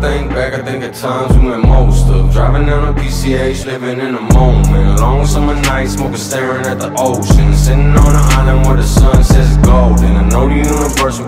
Think back, I think at times we went most of Driving down a PCH, living in the moment. Long summer night, smoking, staring at the ocean. Sitting on an island where the sun says golden. I know the universe